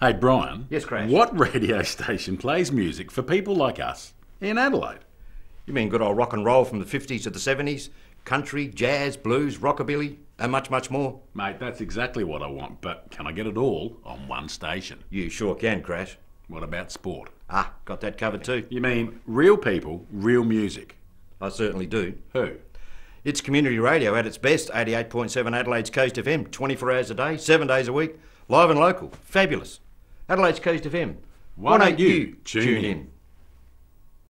Hey, Brian. Yes, Crash? What radio station plays music for people like us in Adelaide? You mean good old rock and roll from the 50s to the 70s? Country, jazz, blues, rockabilly, and much, much more? Mate, that's exactly what I want, but can I get it all on one station? You sure can, Crash. What about sport? Ah, got that covered too. You mean real people, real music? I certainly do. Who? It's community radio at its best 88.7 Adelaide's Coast FM, 24 hours a day, 7 days a week, live and local. Fabulous. Adelaide's Coast FM. Why don't you tune tune in? in?